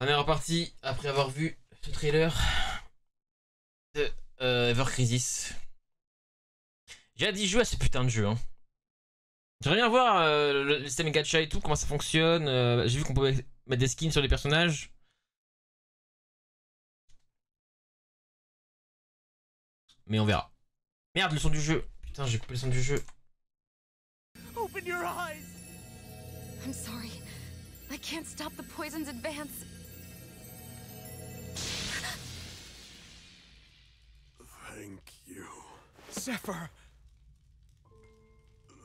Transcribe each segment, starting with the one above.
On est reparti après avoir vu ce trailer de euh, Ever Crisis. J'ai hâte d'y jouer à ce putain de jeu. Hein. J'aimerais bien voir euh, le système gacha et tout, comment ça fonctionne. Euh, J'ai vu qu'on pouvait mettre des skins sur les personnages. Mais on verra. Merde, le son du jeu. Putain, j'ai coupé le son du jeu. Open your eyes! I'm sorry. I can't poison's advance. Thank you. Zephyr!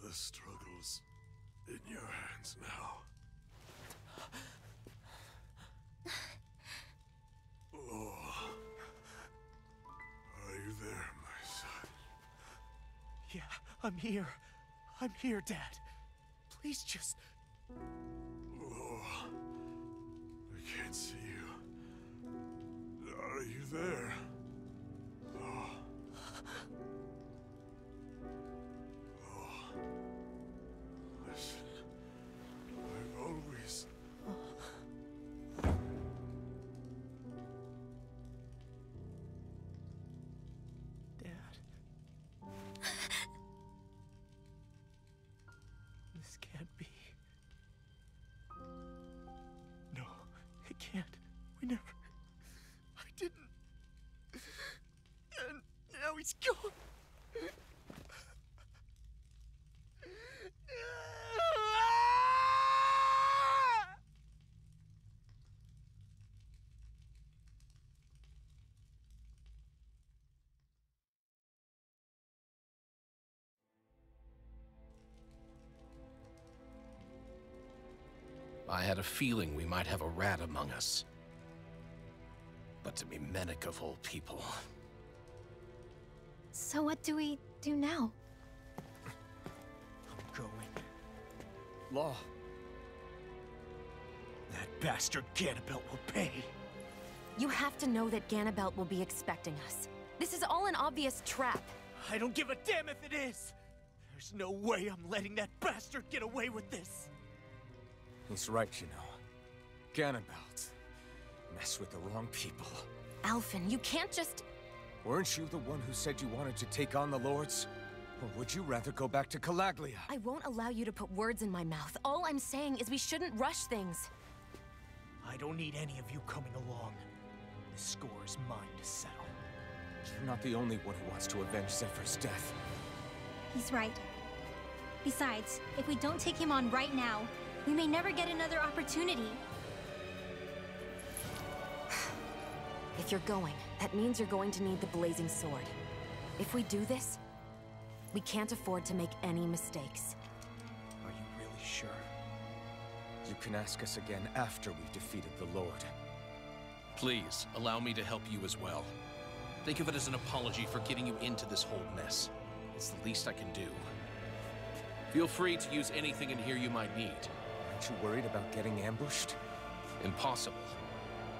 The struggle's in your hands now. Oh. Are you there, my son? Yeah, I'm here. I'm here, Dad. Please just. Oh. I can't see you. Are you there? I had a feeling we might have a rat among us. But to be Menek of all people. So what do we do now? I'm going. Law. That bastard Ganabelt will pay. You have to know that Ganabelt will be expecting us. This is all an obvious trap. I don't give a damn if it is! There's no way I'm letting that bastard get away with this! He's right, you know. Ganabelt. Mess with the wrong people. Alphen, you can't just... Weren't you the one who said you wanted to take on the Lords? Or would you rather go back to Calaglia? I won't allow you to put words in my mouth. All I'm saying is we shouldn't rush things. I don't need any of you coming along. The score is mine to settle. You're not the only one who wants to avenge Zephyr's death. He's right. Besides, if we don't take him on right now, we may never get another opportunity. If you're going, that means you're going to need the Blazing Sword. If we do this, we can't afford to make any mistakes. Are you really sure? You can ask us again after we've defeated the Lord. Please, allow me to help you as well. Think of it as an apology for getting you into this whole mess. It's the least I can do. Feel free to use anything in here you might need. Aren't you worried about getting ambushed? Impossible.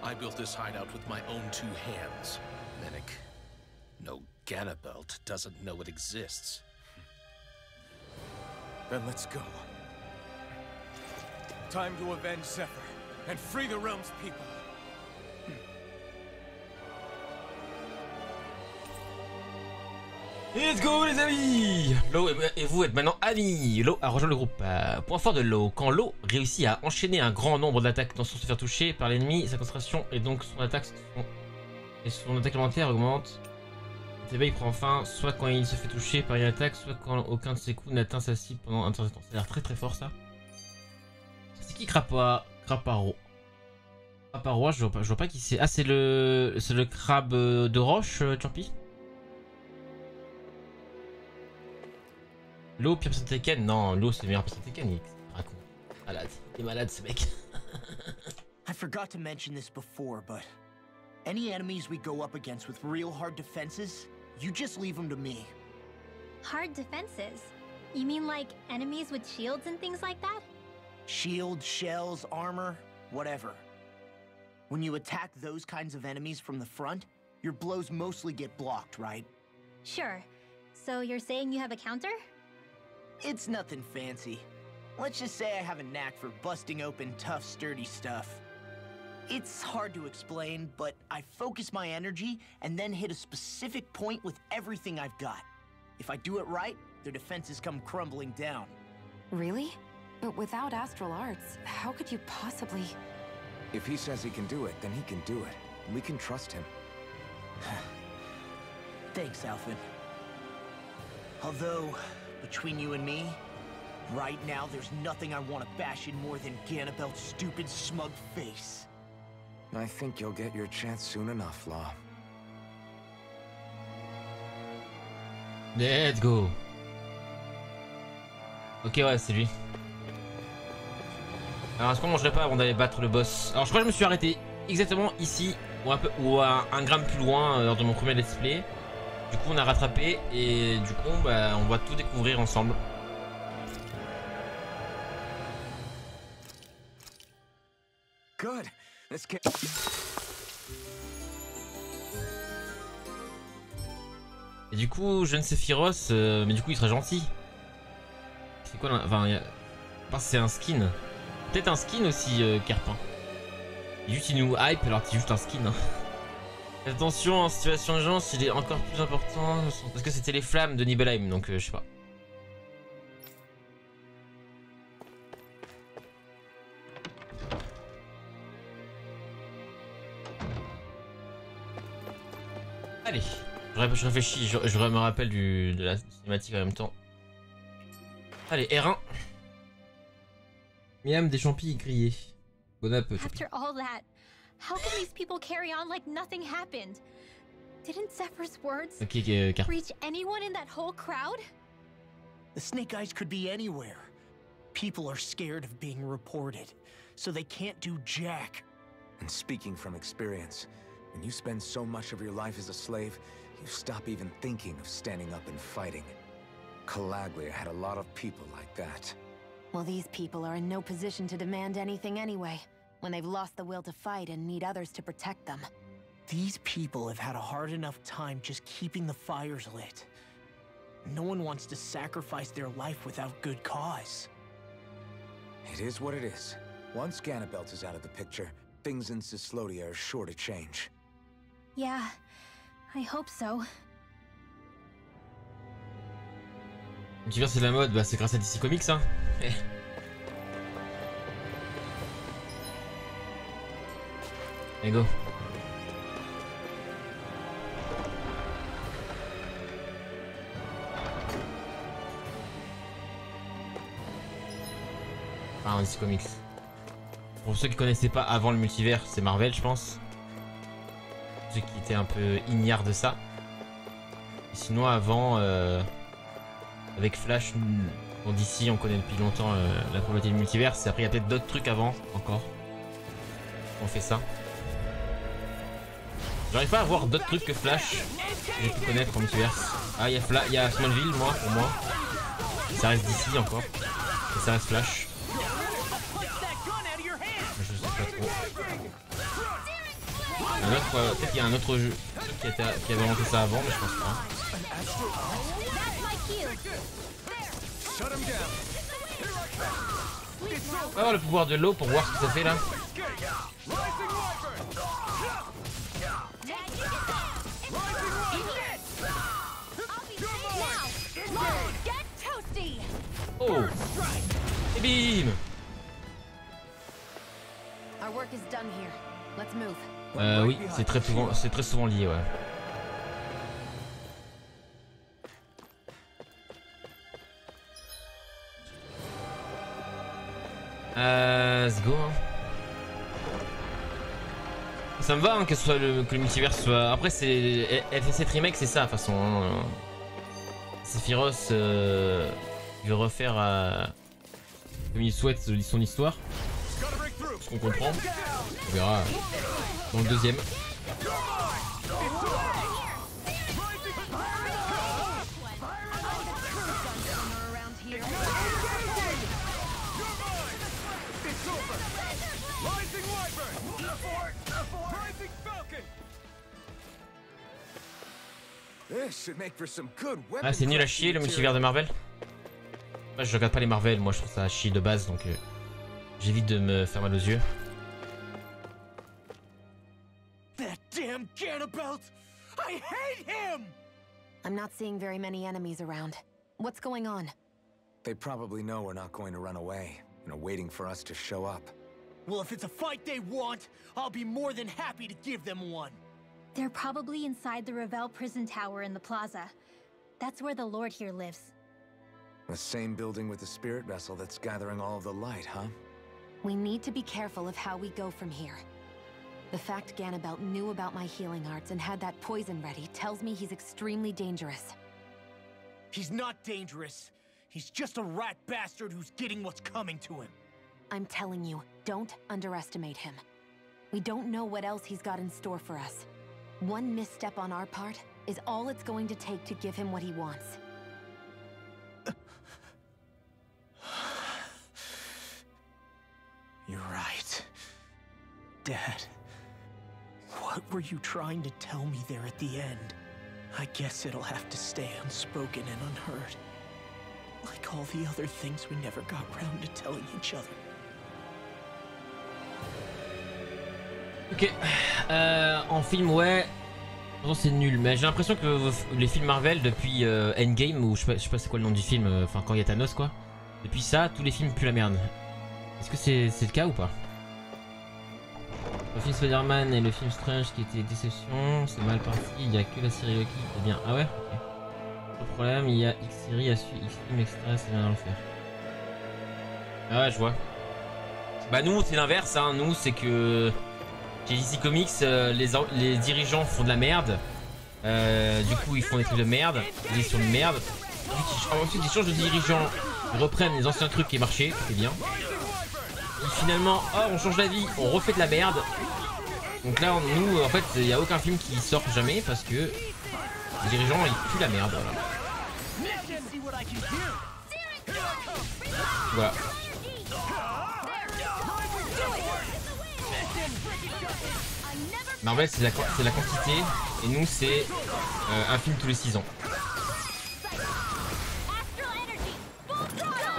I built this hideout with my own two hands. Menek. No Ganabelt doesn't know it exists. Then let's go. Time to avenge Zephyr and free the realm's people. Let's go les amis Lo et vous êtes maintenant amis Lo a rejoint le groupe. Euh, point fort de Lo, quand Lo réussit à enchaîner un grand nombre d'attaques sans se faire toucher par l'ennemi, sa concentration et donc son attaque son... et son attaque élémentaire augmente. Cet éveil prend fin soit quand il se fait toucher par une attaque, soit quand aucun de ses coups n'atteint sa cible pendant un certain temps. Ça a l'air très très fort ça. C'est qui Crapa... Craparo? Craparo, je vois pas, je vois pas qui c'est. Ah c'est le... c'est le crabe euh, de roche, euh, Champi L'eau, pire personne Tekken Non, l'eau c'est le meilleur personne Tekken. Il raconte. Malade. Il est malade ce mec. I forgot to mention this before, but any enemies we go up against with real hard defenses, you just leave them to me. Hard defenses? You mean like enemies with shields and things like that? Shields, shells, armor, whatever. When you attack those kinds of enemies from the front, your blows mostly get blocked, right? Sure. So you're saying you have a counter? It's nothing fancy. Let's just say I have a knack for busting open tough, sturdy stuff. It's hard to explain, but I focus my energy and then hit a specific point with everything I've got. If I do it right, their defenses come crumbling down. Really? But without astral arts, how could you possibly... If he says he can do it, then he can do it. We can trust him. Thanks, Alphen. Although, between you and me, right now there's nothing I want to bash in more than Ganabel's stupid, smug face. I think you'll get your chance soon enough, Law. Let's go. Ok, ouais, c'est lui. Alors, est-ce qu'on mangerait pas avant d'aller battre le boss Alors, je crois que je me suis arrêté exactement ici, ou un, peu, ou à un gramme plus loin euh, lors de mon premier let's play. Du coup, on a rattrapé, et du coup, bah, on va tout découvrir ensemble. Good. Let's get. Et du coup, jeune Sephiroth, euh, mais du coup, il serait gentil. C'est quoi là Enfin, il y a- je pense que c'est un skin. Peut-être un skin aussi, euh, Carpin. Juste, il nous hype alors que c'est juste un skin. hein. Attention, en situation d'urgence, il est encore plus important. Parce que c'était les flammes de Nibelheim, donc euh, je sais pas. Allez, je ré- je réfléchis, je, me rappelle du, de la cinématique en même temps. Allez, R1. Miam des champis grillés. Bon appétit. After all that, how can these people carry on like nothing happened? Didn't Zephyr's words Ok, euh, car. reach anyone in that whole crowd? The Snake Eyes could be anywhere. People are scared of being reported, so they can't do jack. And speaking from experience, when you spend so much of your life as a slave, you stop even thinking of standing up and fighting. Calaglia had a lot of people like that. Well, these people are in no position to demand anything anyway, when they've lost the will to fight and need others to protect them. These people have had a hard enough time just keeping the fires lit. No one wants to sacrifice their life without good cause. It is what it is. Once Ganabelt is out of the picture, things in Cislodia are sure to change. Yeah, I hope so. Multivers c'est de la mode, bah c'est grâce à DC Comics hein. Allez go. Ah, DC Comics. Pour ceux qui connaissaient pas avant le multivers, c'est Marvel, je pense. Ceux qui étaient un peu ignares de ça. Et sinon, avant, euh, avec Flash, d'ici, on connaît depuis longtemps euh, la probabilité du multivers. Après, il y a peut-être d'autres trucs avant, encore. On fait ça. J'arrive pas à voir d'autres trucs que Flash. J'ai pu connaître en multivers. Ah, il y a, Fla y a Smallville, moi, pour moi. Ça reste d'ici encore. Ça reste Flash. Un autre, euh, peut-être qu'il y a un autre jeu qui, avait inventé ça avant, mais je pense pas. On va voir le pouvoir de l'eau pour voir ce que ça fait là. Oh Et bim Our work is done here. Let's move. Euh oui, c'est très souvent, c'est très souvent lié, ouais. Euh, let's go. hein. Ça me va hein, que, ce soit le, multivers soit. Après, c'est FF7 Remake, c'est ça, de toute façon. Hein. Sephiroth, euh, veut refaire euh, comme il souhaite son histoire. Ce qu'on comprend. On verra dans le deuxième. Ah, c'est nul à chier le multivers de Marvel Moi, je regarde pas les Marvel, moi je trouve ça à chier de base donc euh, j'évite de me faire mal aux yeux. Damn Ganabelt! I hate him! I'm not seeing very many enemies around. What's going on? They probably know we're not going to run away and are waiting for us to show up. Well, if it's a fight they want, I'll be more than happy to give them one. They're probably inside the Ravel prison tower in the plaza. That's where the Lord here lives. The same building with the spirit vessel that's gathering all of the light, huh? We need to be careful of how we go from here. The fact Ganabelt knew about my healing arts and had that poison ready tells me he's extremely dangerous. He's not dangerous. He's just a rat bastard who's getting what's coming to him. I'm telling you, don't underestimate him. We don't know what else he's got in store for us. One misstep on our part is all it's going to take to give him what he wants. You're right. Dad. What were you trying to tell me there at the end? I guess it'll have to stay unspoken and unheard. Like all the other things we never got round to telling each other. Ok. Euh, en film, ouais. C'est nul. Mais j'ai l'impression que les films Marvel, depuis euh, Endgame, ou je sais pas, c'est quoi le nom du film, euh, enfin quand il y a Thanos quoi. Depuis ça, tous les films puent la merde. Est-ce que c'est le cas ou pas? Le film Spider-Man et le film Strange qui était déception, c'est mal parti, il y a que la série Loki qui est bien. Ah ouais? Ok. Pas de problème, il y a X série à suivre, X film extra, c'est bien dans le faire. Ah ouais, je vois. Bah nous, c'est l'inverse, hein. Nous, c'est que... Chez DC Comics, euh, les, dirigeants font de la merde. Euh, du coup, ils font des trucs de merde, des éditions de merde. Ensuite, ils- changent de dirigeants, ils reprennent les anciens trucs qui marchaient, c'est bien. Finalement, oh, on change d'avis, on refait de la merde. Donc là, nous, en fait, il n'y a aucun film qui sort jamais parce que les dirigeants, ils puent la merde. Voilà. Marvel, c'est la, c'est la quantité, et nous, c'est euh, un film tous les 6 ans.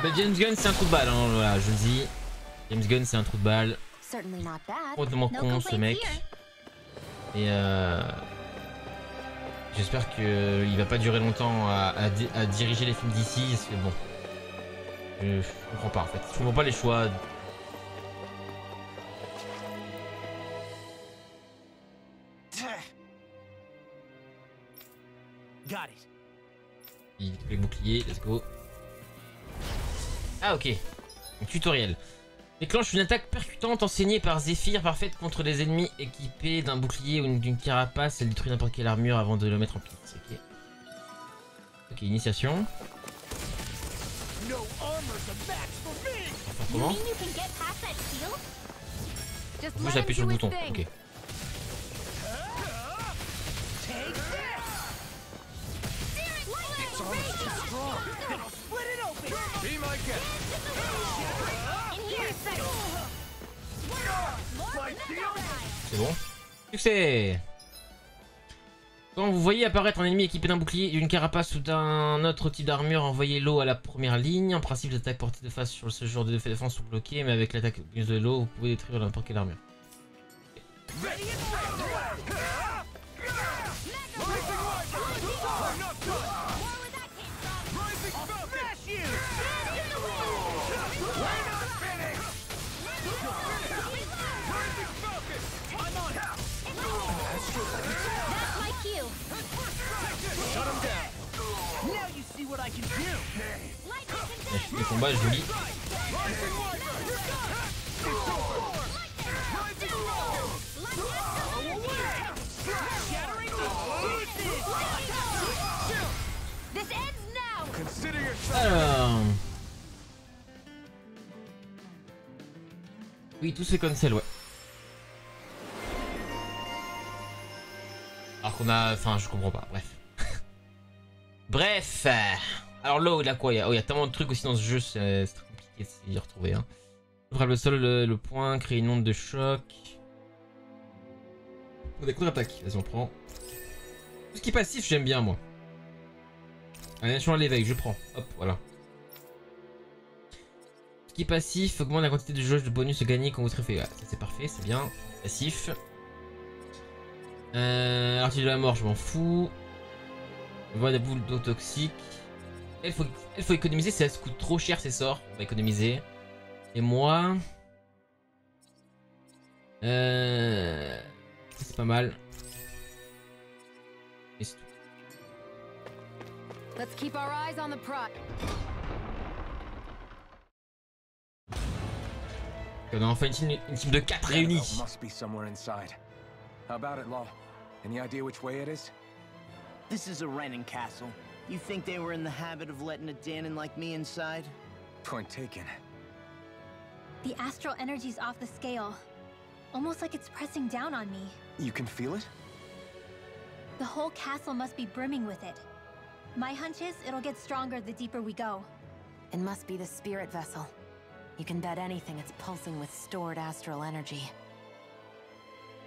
Bah, James Gunn, c'est un trou de balle, hein, voilà, je le dis. James Gunn, c'est un trou de balle. Certainly not bad. Complètement con, ce mec. Et euh, j'espère qu'il va pas durer longtemps à, à di- à diriger les films d'ici, parce que bon. Je, je comprends pas en fait. Je comprends pas les choix. Got it. Il les boucliers, let's go. Ah ok. Donc, tutoriel. Déclenche une attaque percutante enseignée par Zephyr, parfaite contre des ennemis équipés d'un bouclier ou d'une carapace. Elle détruit n'importe quelle armure avant de le mettre en pièces. Ok. Ok, initiation. No armor's a match for me! C'est bon. Succès Quand vous voyez apparaître un ennemi équipé d'un bouclier, d'une carapace ou d'un autre type d'armure, envoyez l'eau à la première ligne. En principe, les attaques portées de face sur ce genre de défense sont bloquées, mais avec l'attaque de l'eau, vous pouvez détruire n'importe quelle armure. Ends now. Consider yourself. Alors... Oui, tout se cancel, ouais. Alors qu'on a... Enfin, je comprends pas, bref. bref Alors là, il a quoi? Il y a... Oh, il y a tellement de trucs aussi dans ce jeu, c'est très compliqué de s'y retrouver. Hein. Frappe le sol, le, le point, créer une onde de choc. On des contre-attaques, vas-y on prend. Tout ce qui est passif, j'aime bien moi. Animation à l'éveil, je prends. Hop, voilà. Ce qui est passif augmente la quantité de jauge de bonus gagnés quand vous treffez. Ça c'est parfait, c'est bien. Passif. Euh, article de la mort, je m'en fous. Voie des boules d'eau toxique. Il faut, il faut économiser, ça se coûte trop cher ces sorts. On va économiser. Et moi... Euh... C'est pas mal. Et c'est tout. Let's keep our eyes on the. On a enfin une team, une team de 4 réunis. Must be somewhere inside. How about it, Law? Any idea which way it is? This is a Renin castle. You think they were in the habit of letting a Danon like me inside? Point taken. The astral energy's off the scale. Almost like it's pressing down on me. You can feel it? The whole castle must be brimming with it. My hunch is it'll get stronger the deeper we go. It must be the spirit vessel. You can bet anything it's pulsing with stored astral energy.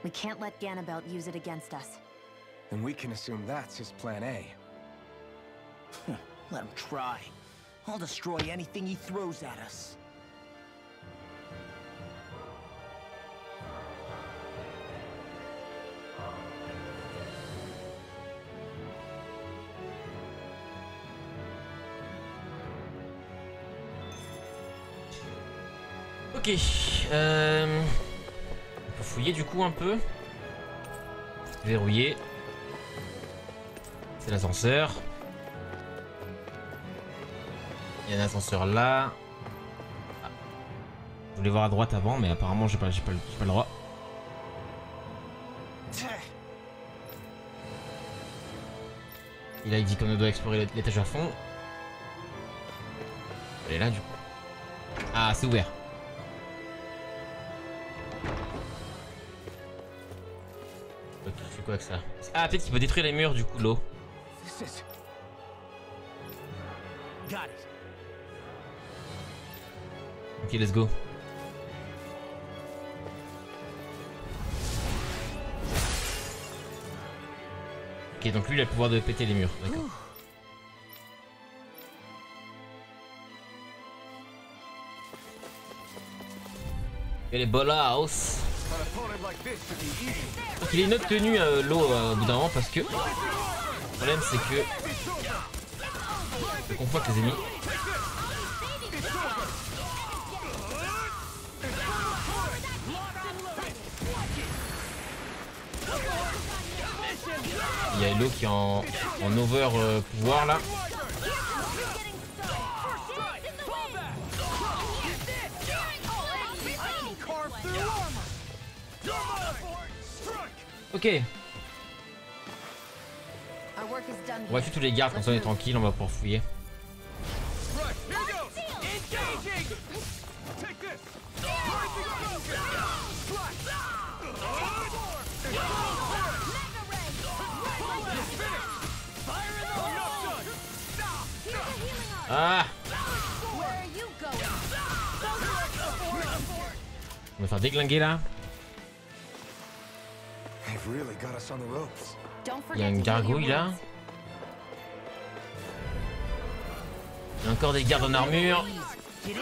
We can't let Ganabelt use it against us. Then we can assume that's his plan A. Let him try. I'll destroy anything he throws at us. Ok. Euh... Peut fouiller du coup un peu. Verrouiller. C'est l'ascenseur. Il y a un ascenseur là. Ah. Je voulais voir à droite avant, mais apparemment j'ai pas, pas, pas le droit. Il dit qu'on doit explorer l'étage à fond. Elle est là du coup. Ah c'est ouvert. Ok, il fait quoi avec ça? Ah, peut-être qu'il peut détruire les murs du coup, l'eau. Ok, let's go. Ok, donc lui il a le pouvoir de péter les murs. D'accord. Et les bolas Donc il est une autre tenue euh, l'eau euh, au bout d'un moment parce que le problème c'est que je confonds avec les ennemis. Y a l'eau qui est en, over euh, pouvoir là. Ok, on va tuer tous les gardes comme ça on est tranquille, on va pouvoir fouiller. Il y a une gargouille là. Il y a encore des gardes en armure. Get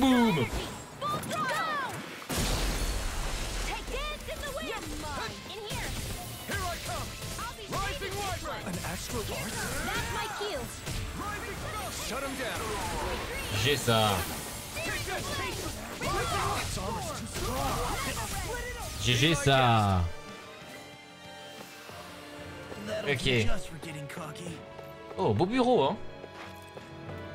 in, J'ai ça. GG ça. That'll Ok. for getting cocky. Oh, beau bureau hein.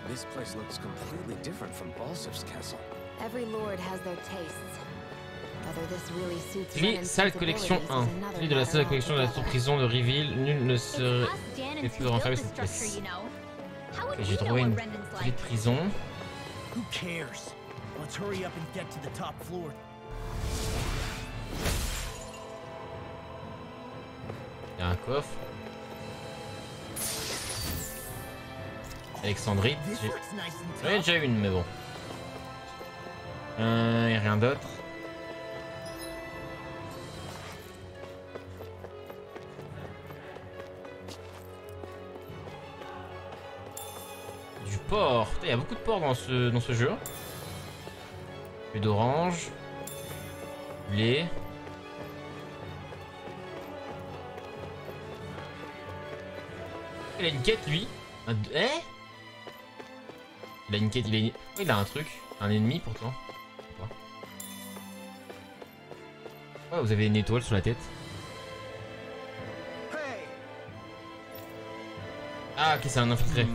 This place looks completely different from Balsif's castle. Every lord has their tastes. Renan's salle collection sensibilities 1. is another Clé de la salle de collection de la altogether. sous-prison de Reveal. Nul ne serait. Et puis, built renfermer cette we J'ai trouvé une de prison. Who cares? Let's hurry up and get to the top floor. Il y a un coffre. Alexandrite. J'en ai déjà une, mais bon. Euh, a rien d'autre. Putain, Il y a beaucoup de ports dans ce, dans ce jeu. Plus d'orange. Lait. Il a une quête lui. Un... Eh Il a une quête, il a, une... Oh, il a un truc. Un ennemi pourtant. Ouais, vous avez une étoile sur la tête. Ah, ok, c'est un infiltré.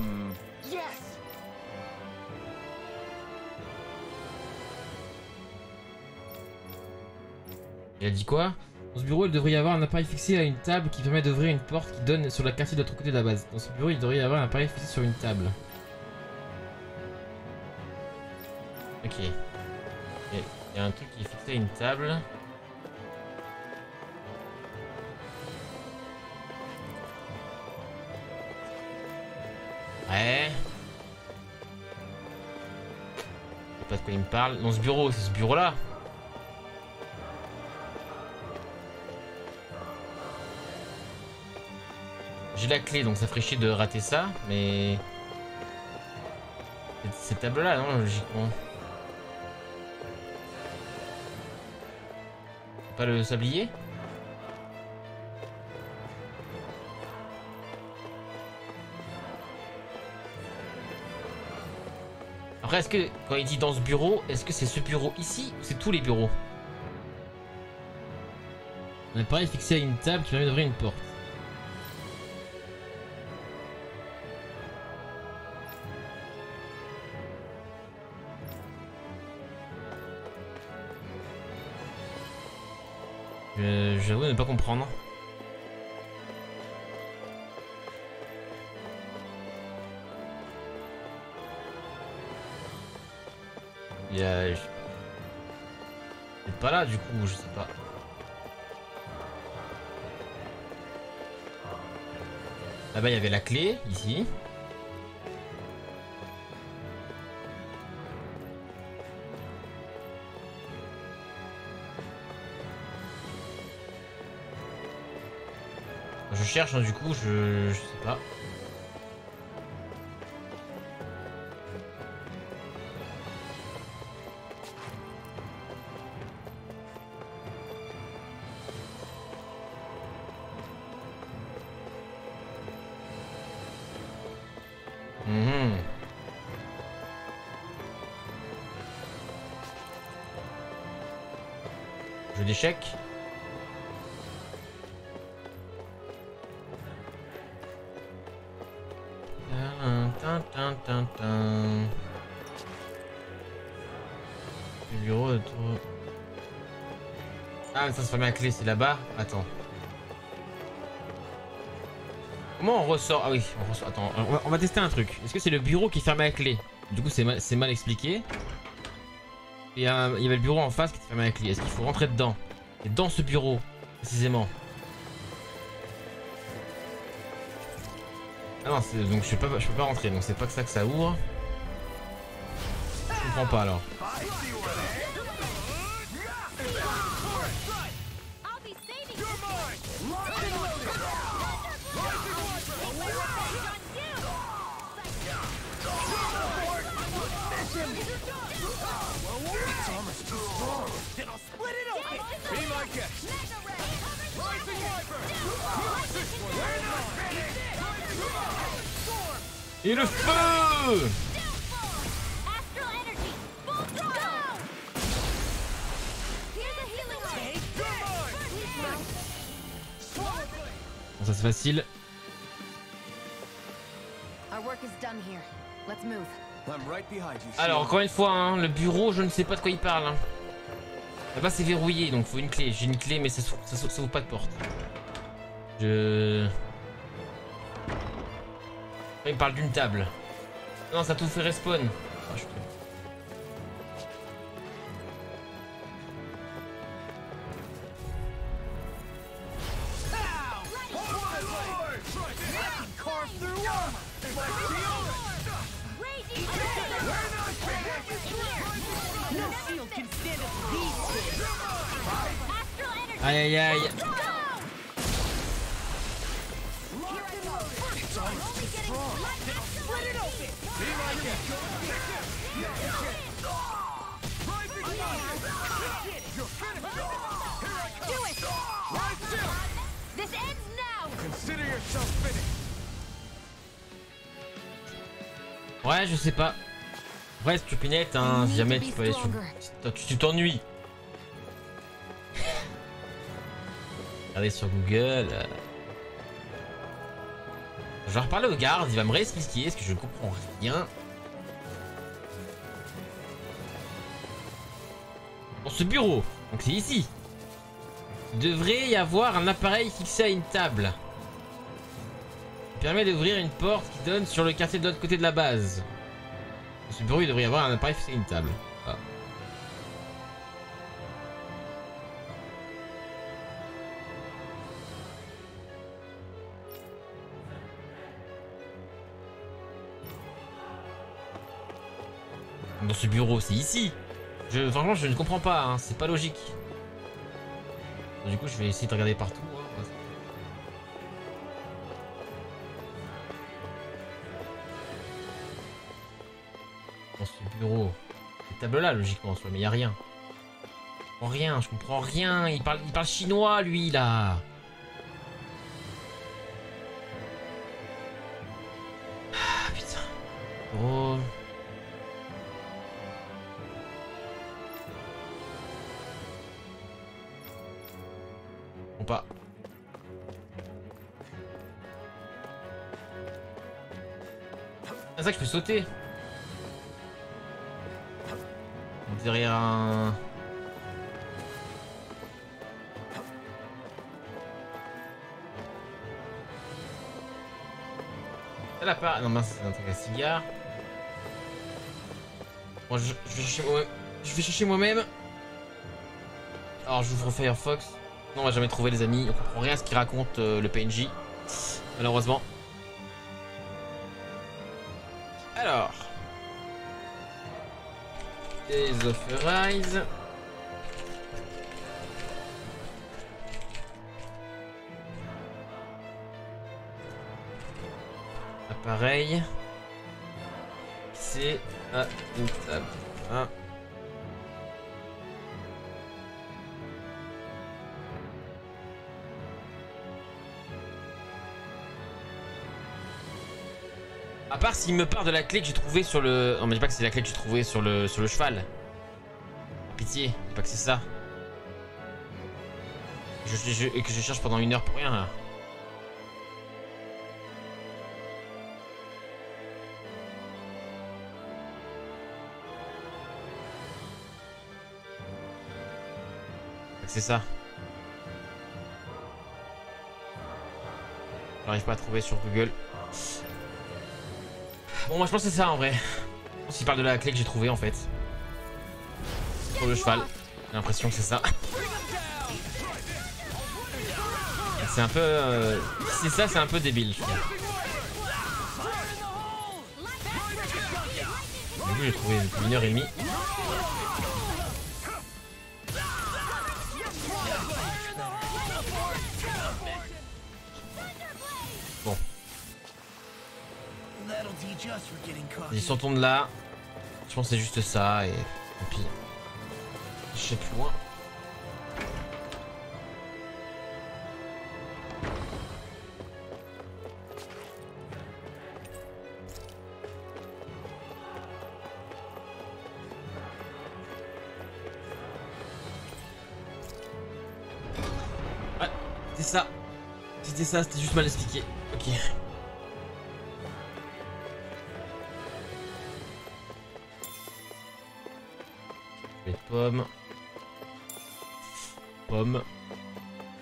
Il a dit quoi Dans ce bureau, il devrait y avoir un appareil fixé à une table qui permet d'ouvrir une porte qui donne sur la quartier de l'autre côté de la base. Dans ce bureau, il devrait y avoir un appareil fixé sur une table. Ok. Il y a un truc qui est fixé à une table. Ouais. Je sais pas de quoi il me parle. Dans ce bureau, c'est ce bureau-là. J'ai la clé, donc ça ferait chier de rater ça, mais... Cette table-là, non, logiquement. Pas le sablier? Après, est-ce que, quand il dit dans ce bureau, est-ce que c'est ce bureau ici ou c'est tous les bureaux? Un appareil fixé à une table qui permet d'ouvrir une porte. J'avoue ne pas comprendre. Il y pas là du coup, je sais pas. Là-bas il y avait la clé, ici. Cherche hein, du coup, je, je sais pas. Mhm. Jeu d'échecs? Ça se ferme à clé, c'est là-bas Attends. Comment on ressort? Ah oui, on ressort. Attends, on va, tester un truc. Est-ce que c'est le bureau qui ferme à clé Du coup, c'est mal, mal expliqué. Il y, il y avait le bureau en face qui était fermé à clé. Est-ce qu'il faut rentrer dedans? Et dans ce bureau, précisément. Ah non, donc je peux pas, je peux pas rentrer, donc c'est pas que ça que ça ouvre. Je comprends pas alors. Swallow blade! Bon, ça c'est facile. Our work is done here. Let's move. I'm right behind you. Alors encore une fois, hein, le bureau, je ne sais pas de quoi il parle. hein. Là-bas c'est verrouillé, donc faut une clé. J'ai une clé, mais ça, s'ouvre- ça, pas de porte. Je... Il me parle d'une table. Non, ça tout fait respawn. Ah, yourself finished! Ouais, je sais pas. Ouais, Stupinette, hein, si jamais tu peux aller sur. Tu t'ennuies. Regardez sur Google. euh. Je vais reparler au garde, il va me réexpliquer parce que je ne comprends rien. Dans ce bureau, donc c'est ici. Il devrait y avoir un appareil fixé à une table. Il permet d'ouvrir une porte qui donne sur le quartier de l'autre côté de la base. Dans ce bureau, il devrait y avoir un appareil fixé à une table. Ce bureau, c'est ici. Je, franchement, je ne comprends pas. hein, C'est pas logique. Du coup, je vais essayer de regarder partout. hein. Dans ce bureau. Cette table-là, logiquement, mais il n'y a rien. Comprends rien, je comprends rien. Il parle, il parle chinois, lui, là. Ah, putain. Oh. Sauter. Derrière un... Elle a pas... Non mince, c'est un truc à cigare. Bon, je, vais chercher moi moi-même. Alors j'ouvre Firefox. Non, on va jamais trouver les amis. On comprend rien à ce qu'il raconte euh, le PNJ. Malheureusement. Of Rise. Appareil. C'est à table. Ah. À part s'il me part de la clé que j'ai trouvée sur le. Non mais je dis pas que c'est la clé que j'ai trouvée sur le sur le cheval. Pitié, pas que c'est ça. Et que je cherche pendant une heure pour rien là. C'est ça. J'arrive pas à trouver sur Google. Bon, moi je pense que c'est ça en vrai. Pense qu'il parle de la clé que j'ai trouvée en fait. Le cheval. J'ai l'impression que c'est ça. C'est un peu. euh, c'est ça, c'est un peu débile, je. Du coup, j'ai trouvé une heure et demie. Bon, ils sont de là. Je pense que c'est juste ça et tant pis. Sais plus loin. C'était ça. C'était ça, c'était juste mal expliqué. Ok. Les pommes.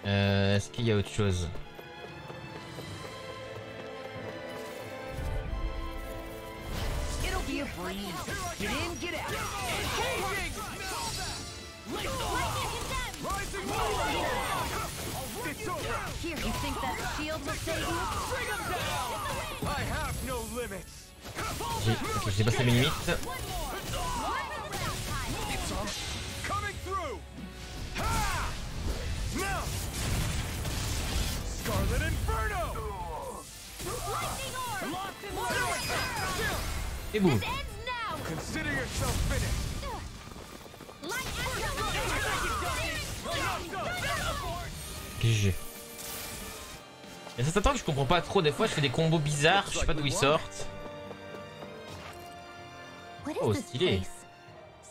Euh, Est-ce qu'il y a autre chose? Et boum. GG. Il y a certains temps que je comprends pas trop. Des fois, je fais des combos bizarres. Je sais pas d'où ils sortent. Oh, stylé. place?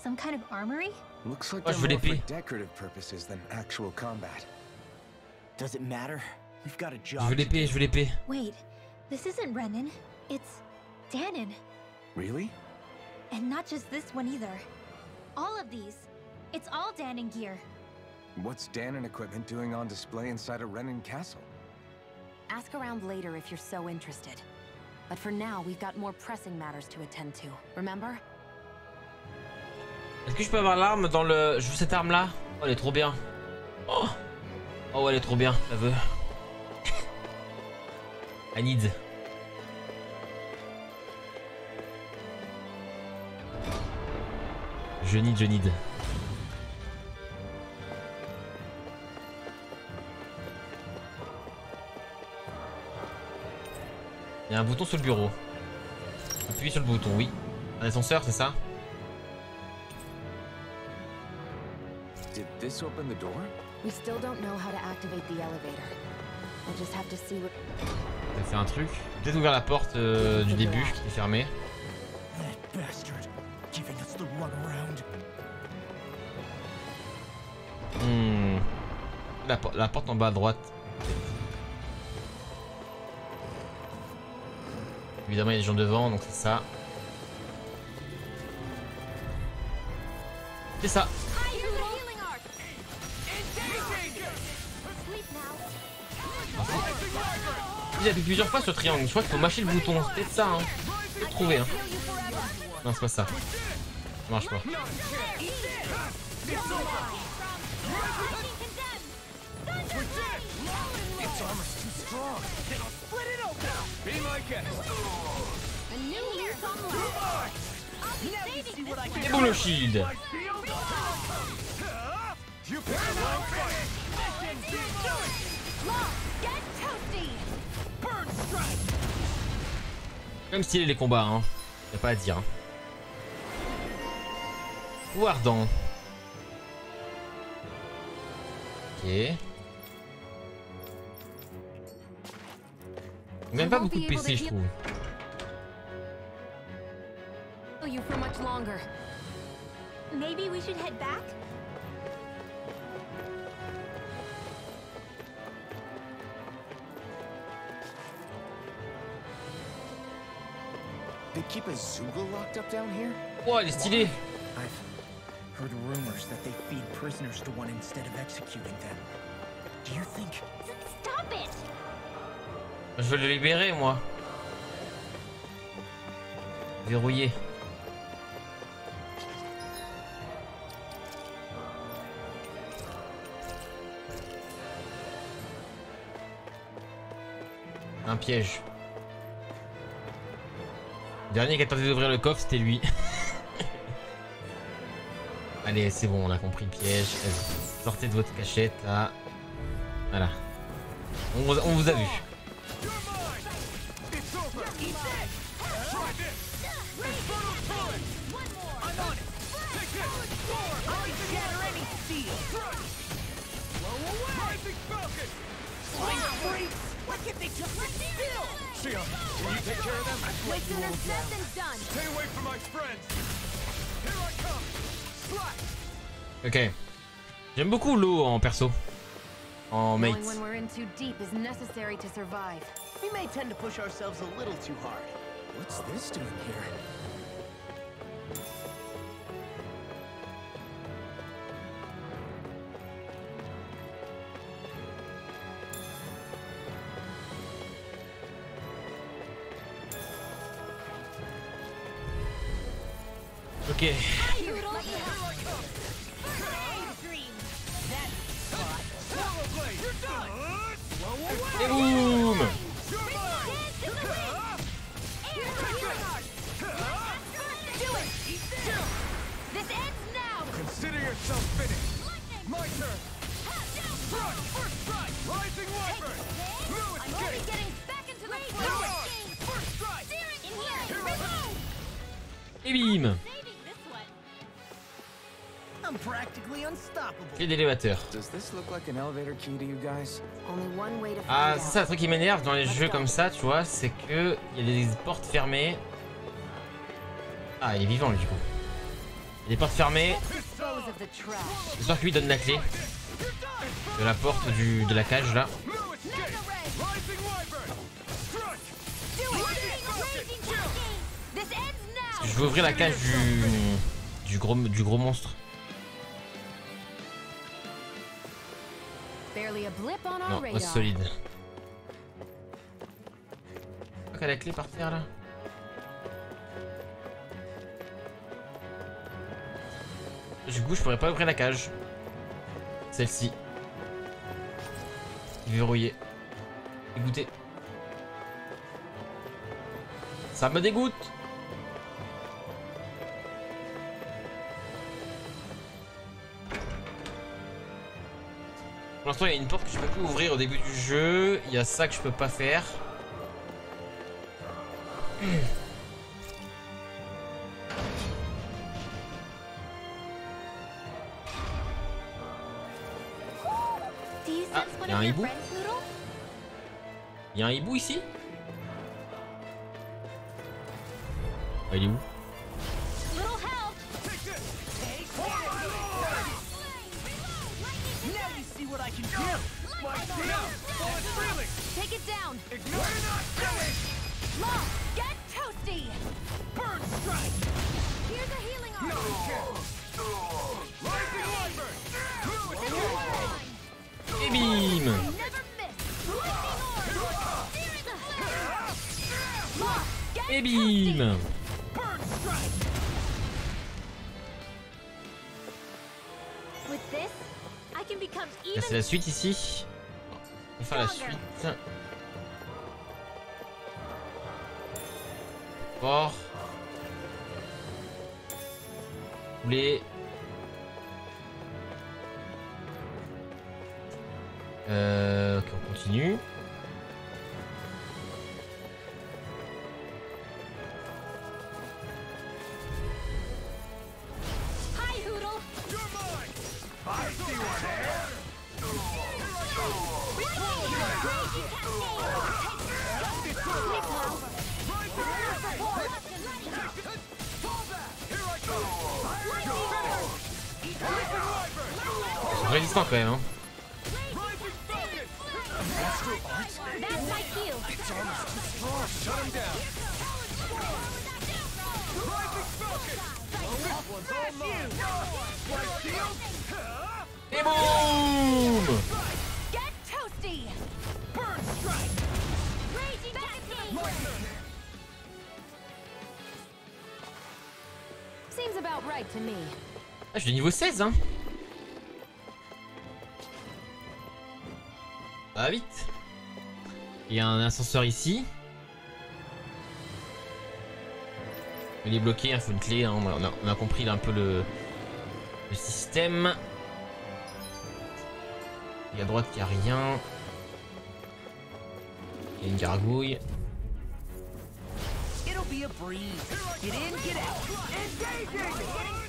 Some kind of armory? Looks like Oh, je veux l'épée. Je veux l'épée, je veux l'épée. Wait, this isn't Renan. It's Danon. Really? And not just this one either. All of these. It's all Danon gear. What's Danon equipment doing on display inside a Renan castle? Ask around later if you're so interested. But for now, we've got more pressing matters to attend to. Remember? Est-ce que je peux avoir l'arme dans le. Je veux cette arme là Oh, elle est trop bien. Oh, oh elle est trop bien, la veux. I need. Je need, je need. Il y a un bouton sur le bureau. Appuyez sur le bouton, oui. Un ascenseur, c'est ça? Did this open the door? We still don't know how to activate the elevator. We'll just have to see what. Un truc. Peut-être ouvrir la porte euh, du début qui est fermée. Hmm. La, la porte en bas à droite. Évidemment, il y a des gens devant, donc c'est ça. C'est ça. Il appuie plusieurs fois sur triangle. Je crois qu'il faut mâcher le bouton. C'est ça, hein. Faut trouver, hein. Non, c'est pas ça. Ça marche pas. Et. Même stylé les combats, hein. Y a pas à dire. hein. Ou ardent. Ok. Même pas beaucoup de PC, je trouve. Maybe we should head back? They keep a Zoogle locked up down here? Oh, elle est stylée. I've heard rumors that they feed prisoners to one instead of executing them. Do you think Stop it! Je veux le libérer, moi. Verrouillé. Un piège. Dernier qui a tenté d'ouvrir le coffre, c'était lui. Allez, c'est bon, on a compris le piège. Sortez de votre cachette, là. Voilà. On vous a vu. What can they just sit still? Sion, can you take care of them? Way sooner said than done. Stay away from my friends. Here I come. Slash. Ok. J'aime beaucoup l'eau en perso. En mate. Knowing when we're in too deep is necessary to survive. we may tend to push ourselves a little too hard? What's this doing here? To find Ah, c'est ça le truc qui m'énerve dans les jeux comme ça, tu vois, c'est que il y a des portes fermées. Ah, il est vivant lui du coup. Il y a des portes fermées. J'espère que lui donne la clé de la porte du, de la cage là. Je veux ouvrir la cage du, du, gros, du gros monstre. Non, os solide. Je crois qu'elle a la clé par terre là. Du coup, je pourrais pas ouvrir la cage. Celle-ci. Verrouillée. Dégoûté. Ça me dégoûte. Pour l'instant, il y a une porte que je peux plus ouvrir au début du jeu. Il y a ça que je peux pas faire. Ah, one y a un hibou? Il y a un hibou ici? Ah, il est où? My DM! Fallen freely! Take it down! Ignore not doing! Law, get toasty! Burn strike! Here's a healing arm! Rising Wyvern! Through it! Et bim Never miss! Lightning orb! Fear is a flare! Law, get Et toasty! bim Burn strike! With this, I can become Là, even c'est la suite ici. Faire la suite. Fort. Les. Niveau 16 hein. Va vite. Il y a un ascenseur ici. Il est bloqué, il faut une clé. hein. On, a, on a compris un peu le, le système. Et à droite, il n'y a rien. Il y a une gargouille. It'll be a breeze. Get in, get out. It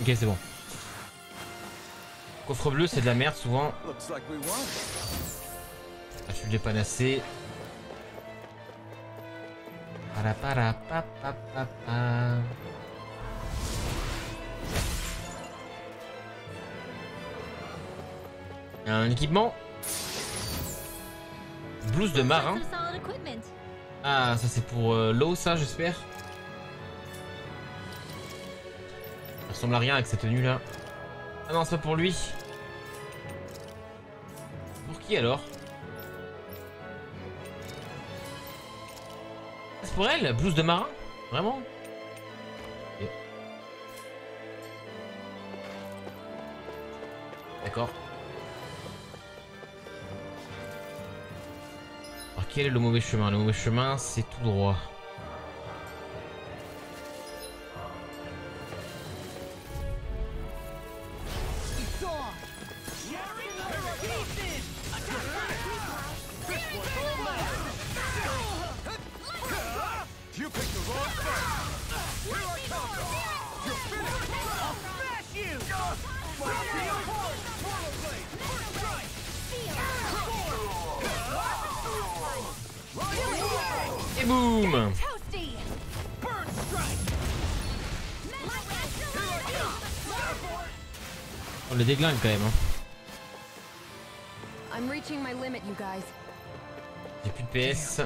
Ok, c'est bon. Coffre bleu, c'est de la merde souvent. Looks like we won. Ah, je suis dépanassé. Para para pa pa pa pa. Un équipement Blouse de marin. Ah, ça c'est pour euh, l'eau, ça, j'espère. ressemble à rien avec cette tenue là. Ah non, c'est pas pour lui. Pour qui alors? C'est pour elle Blouse de marin? Vraiment? D'accord. Alors quel est le mauvais chemin? Le mauvais chemin c'est tout droit. Boum Toasty! Burn strike. On le déglingue quand même. Hein. I'm reaching my limit, you guys. J'ai plus de PS.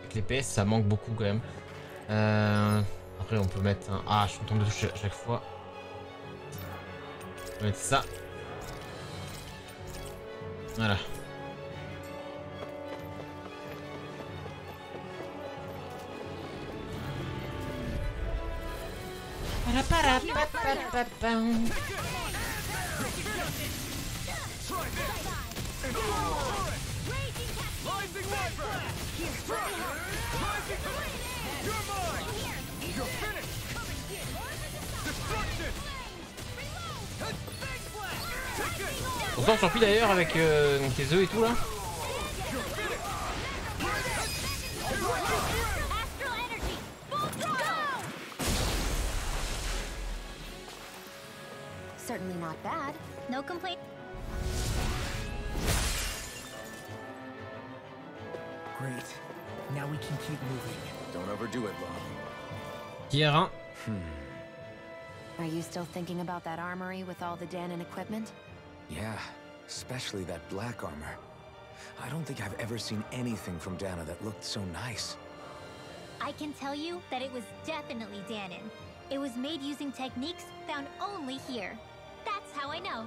Avec les PS, ça manque beaucoup quand même. Euh, après, on peut mettre un. Ah, je suis tombé dessus à chaque fois. On va mettre ça. Voilà. On s'en sort plus d'ailleurs avec euh, tes œufs et tout là Certainly not bad. No complaint. Great. Now we can keep moving. Don't overdo it, Law. Tier 1. Are you still thinking about that armory with all the Danon equipment? Yeah, especially that black armor. I don't think I've ever seen anything from Dana that looked so nice. I can tell you that it was definitely Danon. It was made using techniques found only here. That's how I know.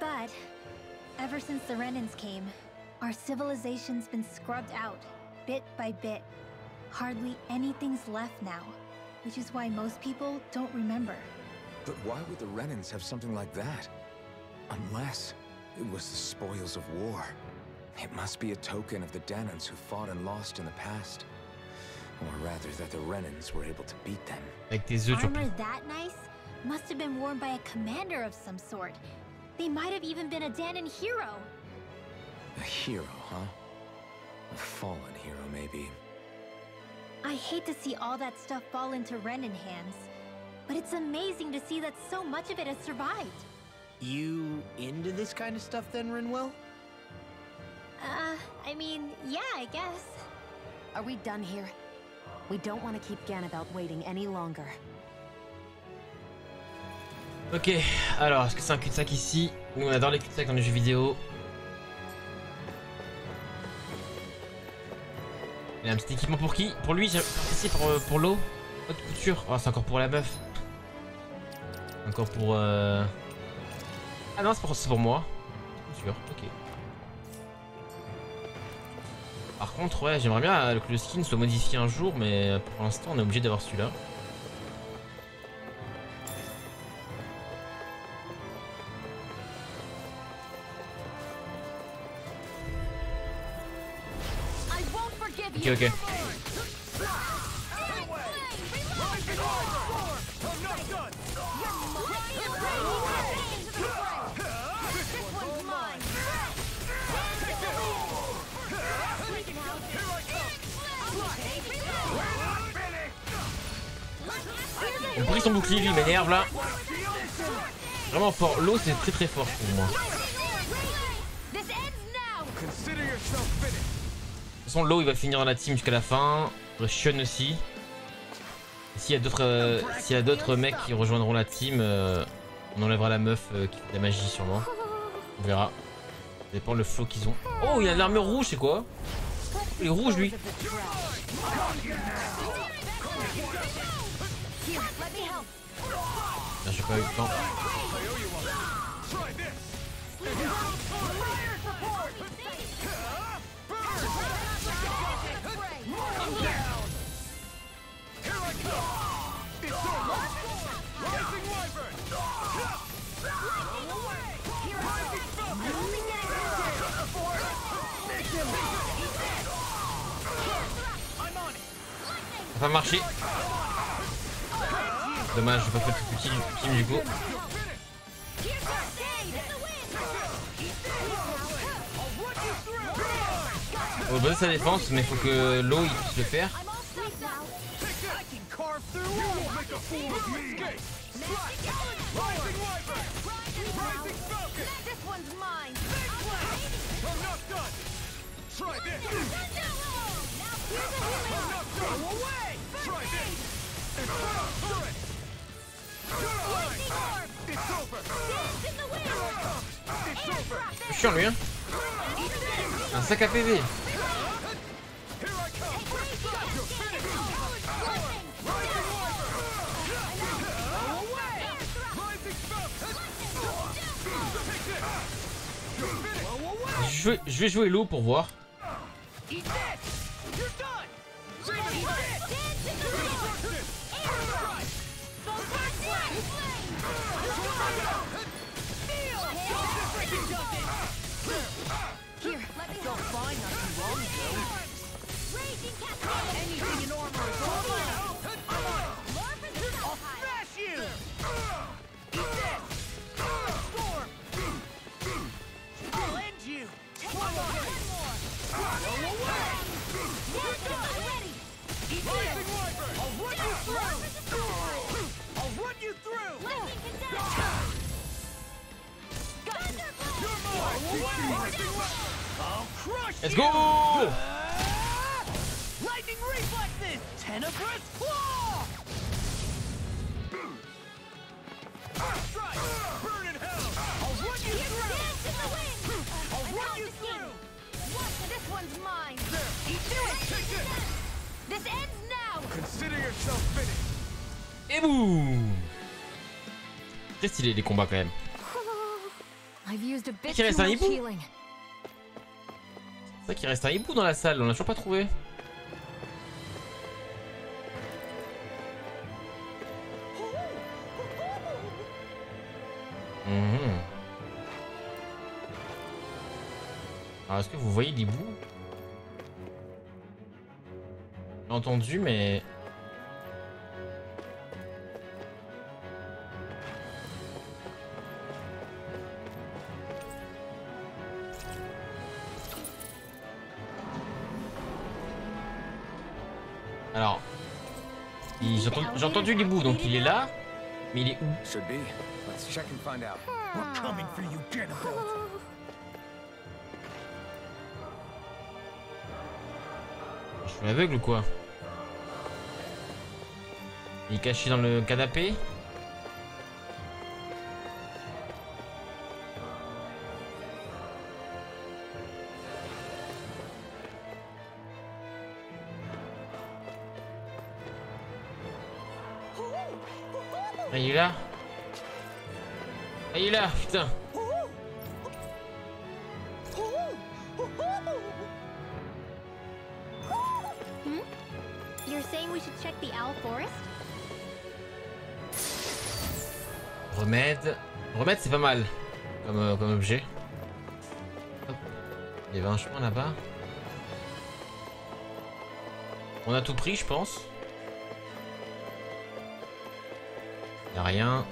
But ever since the Renans came, our civilization's been scrubbed out, bit by bit. Hardly anything's left now, which is why most people don't remember. But why would the Renans have something like that? Unless it was the spoils of war. It must be a token of the Danans who fought and lost in the past. Or rather, that the Renans were able to beat them. Like tes œufs, tu Armor that nice must have been worn by a commander of some sort. They might have even been a Danon hero. A hero, huh? A fallen hero, maybe. I hate to see all that stuff fall into Renan hands, but it's amazing to see that so much of it has survived. You into this kind of stuff then, Renwell? Uh, I mean, yeah, I guess. Are we done here? We don't want to keep Ganabelt waiting any longer. Ok, alors, est-ce que c'est un cul-de-sac ici? Nous, on adore les cul-de-sac dans les jeux vidéo. Il a un petit équipement pour qui? Pour lui, j'ai pour, euh, pour l'eau? Couture? Oh, c'est encore pour la meuf. Encore pour... Euh... Ah non, c'est pour, pour moi. Couture, ok. Par contre, ouais, j'aimerais bien euh, que le skin soit modifié un jour, mais pour l'instant, on est obligé d'avoir celui-là. Ok, ok. On pris son bouclier, lui, il m'énerve là. Vraiment fort. L'eau, c'est très très fort pour moi. Toute façon, l'eau, il va finir la team jusqu'à la fin. Shun aussi. Et S'il y a d'autres euh, s'il y a d'autres mecs qui rejoindront la team, euh, on enlèvera la meuf euh, qui fait de la magie sûrement. On verra. Ça dépend le flow qu'ils ont. Oh, il a de l'armure rouge, c'est quoi? Il est rouge lui. J'ai pas. pas marché. Dommage, j'ai pas fait le petit team du coup. On va sa défense, mais faut que l'eau il puisse le faire. Je vais, je vais jouer l'eau pour voir. Et boum Très stylé les combats quand même. Il reste un hibou? C'est vrai qu'il reste un hibou dans la salle, on l'a toujours pas trouvé. vous voyez des bouts entendu, mais... Alors... J'ai entendu, entendu les bouts, donc il est là. Mais il est où? suis aveugle ou quoi? Il est caché dans le canapé? pas mal comme, euh, objet. Il y avait un chemin là-bas. On a tout pris, je pense. Y'a rien.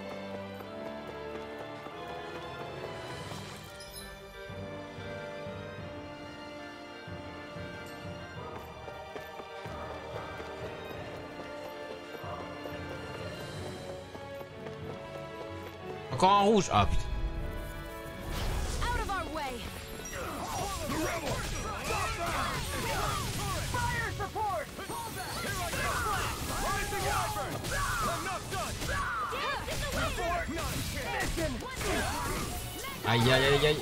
camp rouge. Ah putain. Aïe aïe aïe aïe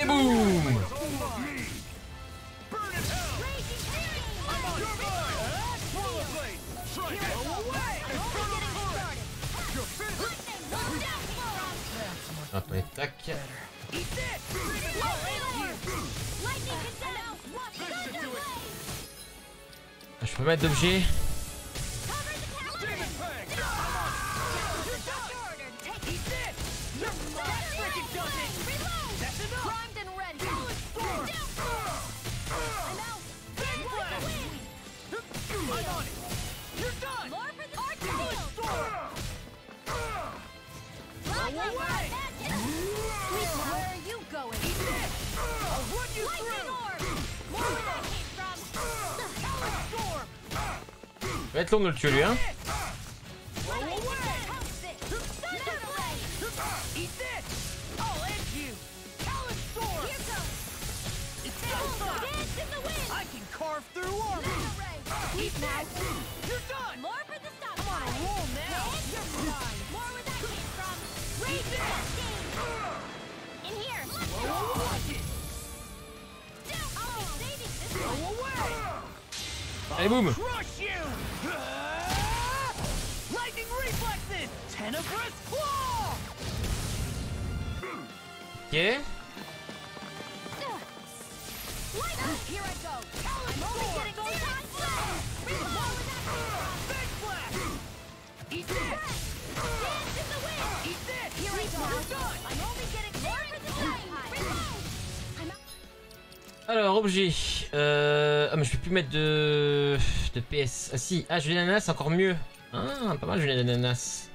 Et boum Hop, tac. Ah, je peux mettre d'objets va être long de le Alors, objet. Euh... Ah, mais je peux plus mettre de... de PS. Ah si, ah, gelée d'ananas, c'est encore mieux. Ah, pas mal, gelée d'ananas.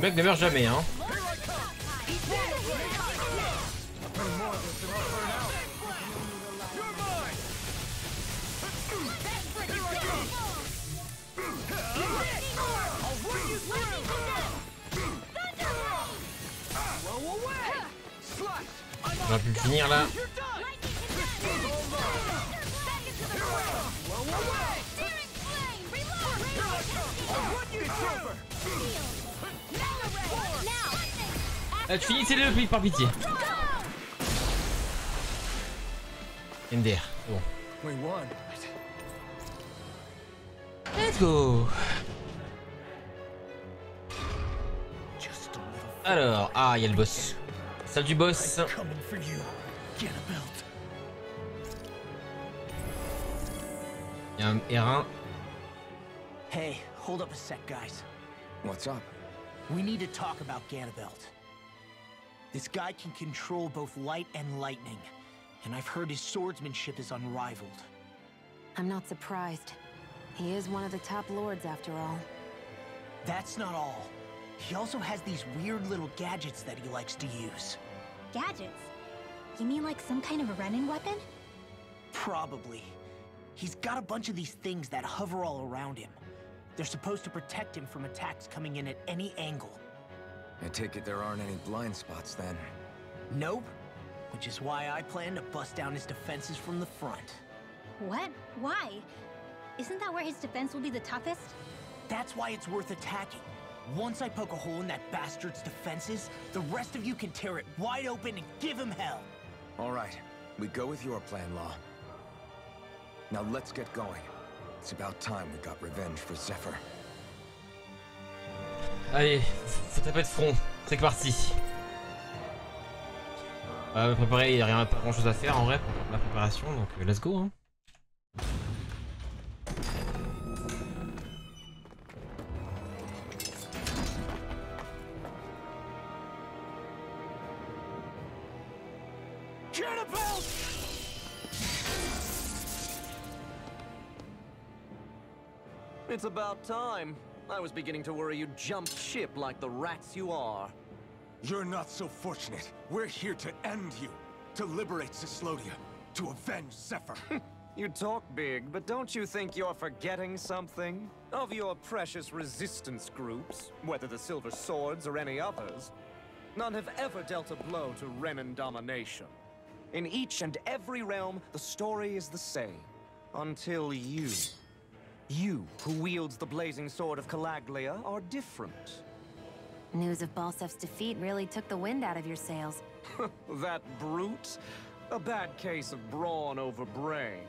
Mec ne meurt jamais, hein. On va plus finir là. Tu finissez-le puis par pitié. MDR, bon. Let's go Alors, ah, il y a le boss. Salle du boss. Il y a un R1. Hey, hold up a sec, guys. What's up? We need to talk about Ganabelt. This guy can control both light and lightning, and I've heard his swordsmanship is unrivaled. I'm not surprised. He is one of the top lords after all. That's not all. He also has these weird little gadgets that he likes to use. Gadgets? You mean like some kind of a Renin weapon? Probably. He's got a bunch of these things that hover all around him. They're supposed to protect him from attacks coming in at any angle. I take it there aren't any blind spots then. Nope. Which is why I plan to bust down his defenses from the front. What? Why? Isn't that where his defense will be the toughest? That's why it's worth attacking. Once I poke a hole in that bastard's defenses, the rest of you can tear it wide open and give him hell. All right, we go with your plan, Law. Now let's get going. It's about time we got revenge for Zephyr. Allez, faut taper de front. C'est parti. Euh, préparer, il n'y a rien, pas grand chose à faire en vrai pour la préparation, donc euh, let's go. Hein. It's about time. I was beginning to worry you'd jump ship like the rats you are. You're not so fortunate. We're here to end you. To liberate Cyslodia. To avenge Zephyr. You talk big, but don't you think you're forgetting something? Of your precious resistance groups, whether the Silver Swords or any others, none have ever dealt a blow to Renan domination. In each and every realm, the story is the same. Until you. You, who wields the blazing sword of Calaglia, are different. News of Balsef's defeat really took the wind out of your sails. That brute? A bad case of brawn over brain.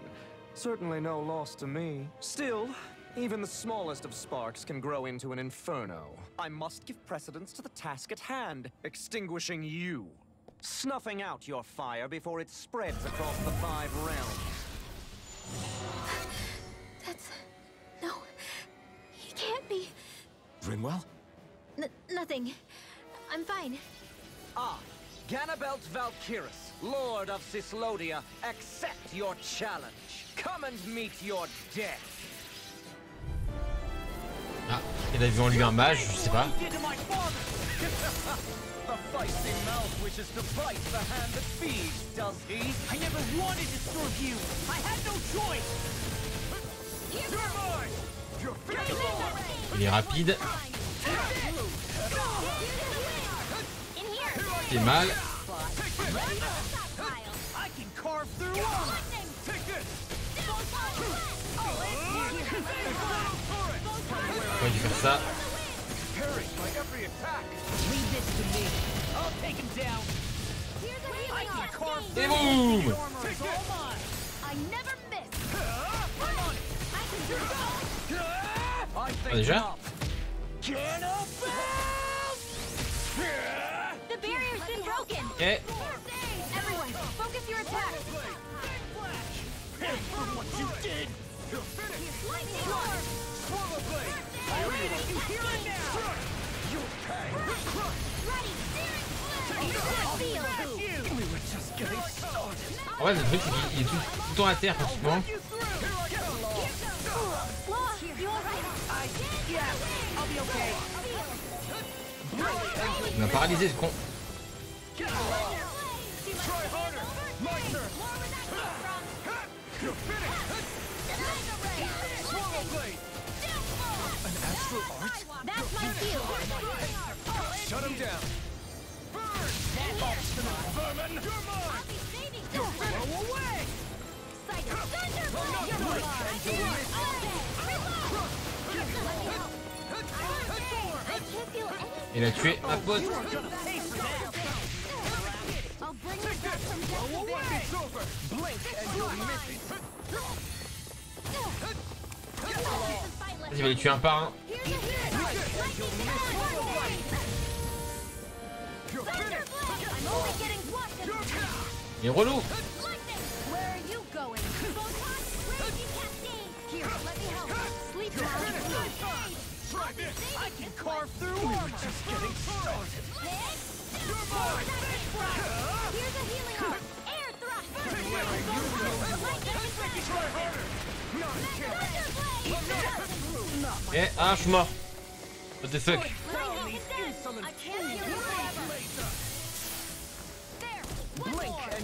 Certainly no loss to me. Still, even the smallest of sparks can grow into an inferno. I must give precedence to the task at hand, extinguishing you. Snuffing out your fire before it spreads across the five realms. Grinwell? N nothing. I'm fine. Ah, Ganabelt Valkyrus, Lord of Cislodia, accept your challenge. Come and meet your death. Ah, il a vu en lui un mage, je sais pas. Did to my father! the feisty mouth wishes to bite the hand that feeds, does he? I never wanted to serve you. I had no choice. You're mine! Il est rapide, fait mal. Ouais, il faire ça. Et boum Ah, déjà broken. Eh, en vrai, le truc, qu'il est tout, tout le temps à terre pratiquement. Il m'a paralysé ce con. And you'll miss it! Vas-y, il va les tuer un par un. A. Il est relou. Try this! I can carve through armor. Just getting started. You're mine. Here's a healing arm. Air thrust. Lightning Try harder! Not a chance! Thunderblade. Eh, ah, je suis mort. What the fuck?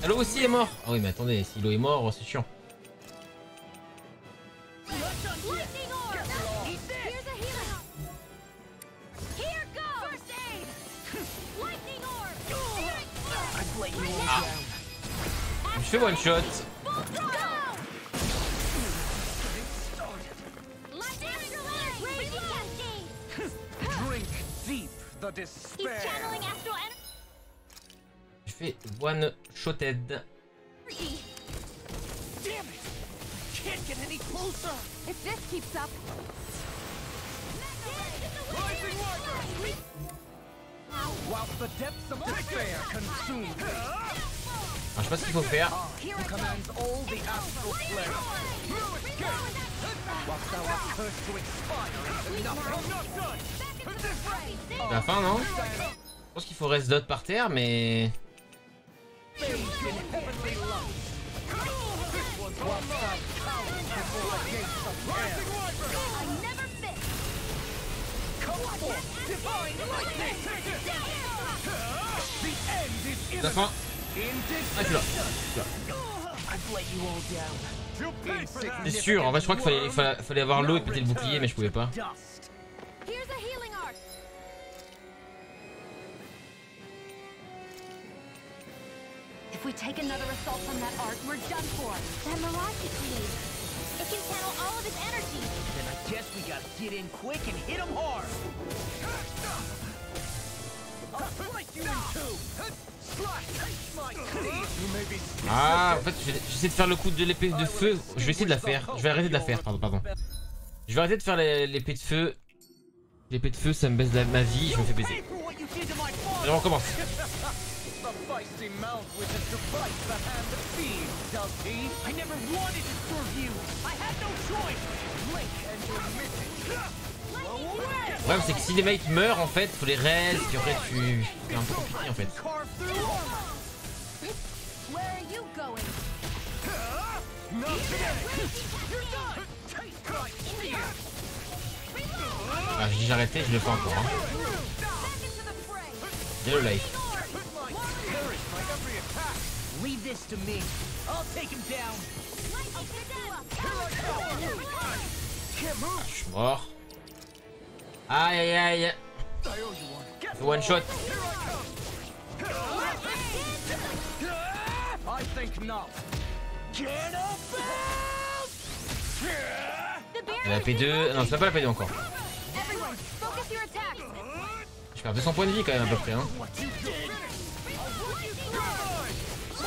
Halo aussi est mort. Ah oui, mais attendez, si Halo est mort, c'est chiant. I'd let you all Ah. down. Je fais one shot. Full throttle. Started. Lightning strike. Raging cascade. Drink deep the He's despair! channeling astral Je fais one shoted. energy. Damn it. Can't get any closer. If this keeps up. Rising Wiper! Whilst the depths of despair consume me, Alors, je sais pas ce qu'il faut faire. who commands all the astral flares, no escape! Whilst thou art cursed to expire into nothing. I'm not done! C'est la fin, non? Je pense qu'il faut reste dot par terre, mais. Bathed in heavenly love. Whilst thou cowers before the gates of hell. La fin. Ah, all down. C'est sûr, en vrai, je crois qu'il fallait, fallait, fallait avoir l'eau et péter le bouclier, mais je pouvais pas. Arc. If we take another assault from that art, we're done for. That mirage can channel all of his energy. Then I guess we gotta get in quick and hit him hard. I'll split you in two! Slash! My teeth! You may be Ah, en fait, je vais- j'essaie de faire le coup de l'épée de feu. Je vais essayer de la faire. Je vais arrêter de la faire, pardon, pardon. Je vais arrêter de faire l'épée de feu. L'épée de feu, ça me baisse la- ma vie, je me fais baiser. Allez, on recommence. I never wanted you. I had no choice. Blink and. Le problème c'est que si les mecs meurent en fait, faut les res, puis après tu. C'est un peu compliqué en fait. Where are you going? Not today. You're done. Taste my fear. Ah, je dis j'ai arrêté, je le fais encore. Hein. J'ai le life. Leave this to me. I'll take him down. Can't move. Je suis mort. Aïe aïe aïe. One. Shot. I think not. Get up! La P2. Non, c'est pas la P2 encore. Je perds 200 points de vie quand même à peu près. Hein.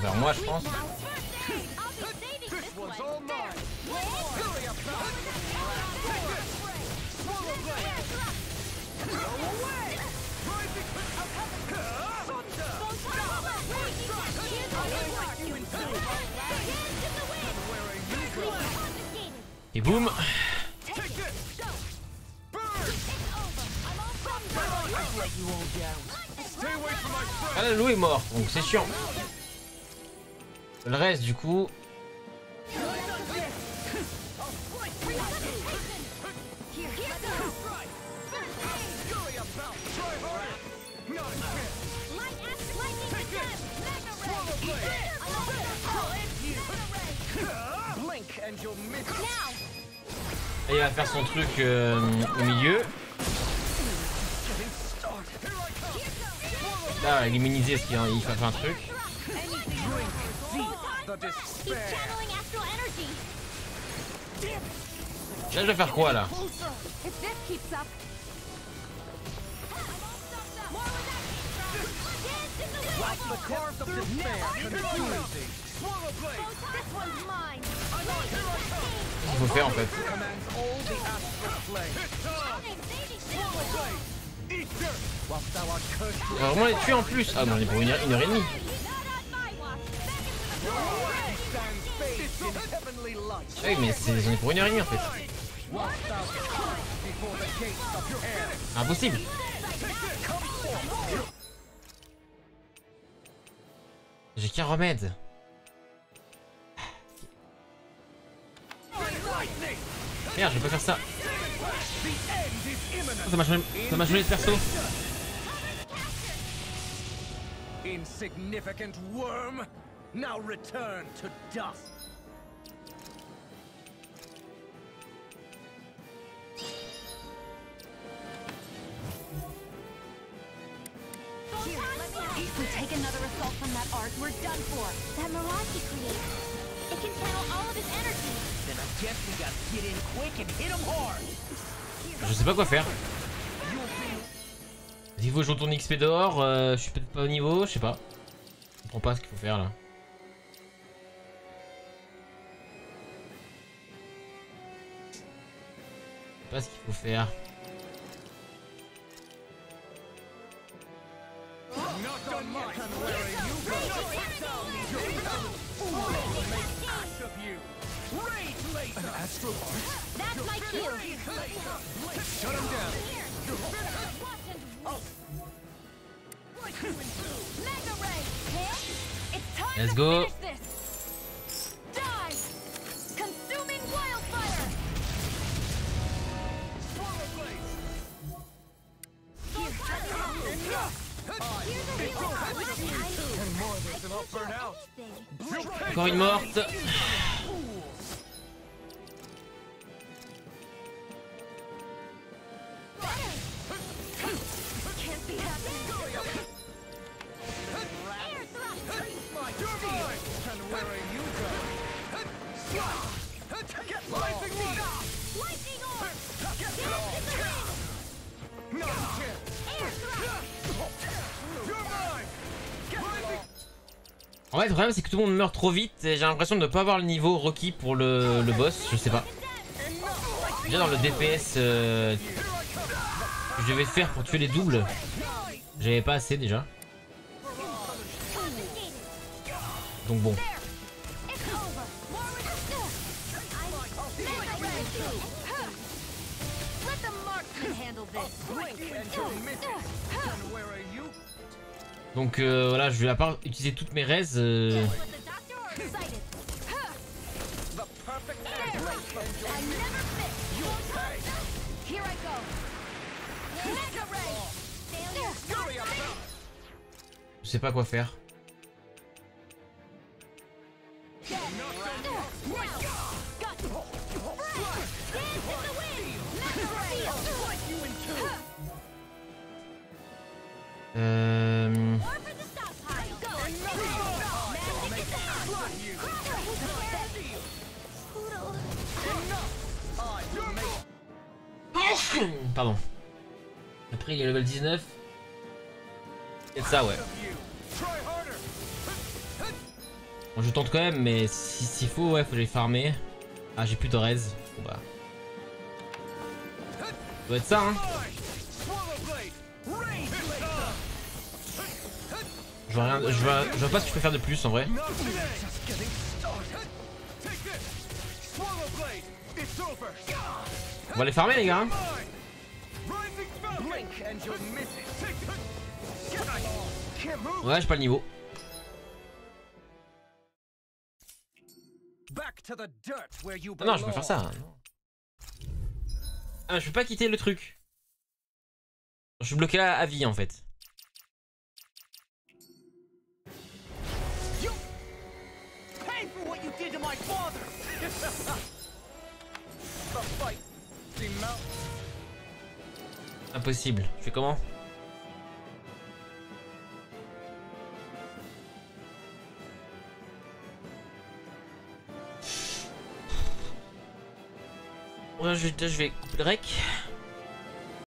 vers moi je pense. Et boum Ah, le loup est mort, donc c'est chiant. Le reste du coup. Et il va faire son truc euh, au milieu. I come. Là, éliminiser ce qu'il il faire un truc. Là, je vais faire quoi là? Qu'il faut faire en fait? On va vraiment les tuer en plus. Ah non, on est pour une heure, et demie. Oui, mais c'est on est pour une heure et demie en fait. Impossible. J'ai qu'un remède. Merde, je peux faire ça. The end is imminent. Ça m'a changé, ça m'a changé de perso. Insignificant worm. Now return to dust. If we take another assault from that arc, we're done for. That mirage he created. It can channel all of his energy. Then I guess we gotta get in quick and hit him hard. Je sais pas quoi faire. S'il faut que je retourne XP dehors, euh, je suis peut-être pas au niveau, je sais pas. Je comprends pas ce qu'il faut faire là. Je sais pas ce qu'il faut faire. Not on my where you go. Ash of you. Rage laser. An astral That's my cue. Shut him down. Mega Ray! It's time Let's to go. finish this! Die! Consuming wildfire! Swallow blade. Here's a healer! And more than enough burn out. Encore une morte. En fait, le problème c'est que tout le monde meurt trop vite et j'ai l'impression de ne pas avoir le niveau requis pour le, le boss, je sais pas. Déjà dans le DPS euh, je devais faire pour tuer les doubles, j'avais pas assez déjà. Donc bon. Donc euh, voilà, je vais à part utiliser toutes mes raises. euh, je sais pas quoi faire. Euh... Pardon. Après il y a level 19. Et ça ouais. Je tente quand même mais si- s'il faut ouais faut j'aille farmer. Ah j'ai plus de res. Bon bah. Ça doit être ça hein. Je vois, rien, je, vois, je vois pas ce que je peux faire de plus en vrai. On va les farmer les gars. hein. Ouais j'ai pas le niveau. Ah non je peux faire ça. Ah je peux pas quitter le truc. Je suis bloqué là à vie en fait. Pay for what you did to my father. the fight seemed mountains. Impossible. Je fais comment? Ouais, je, je vais couper le rec.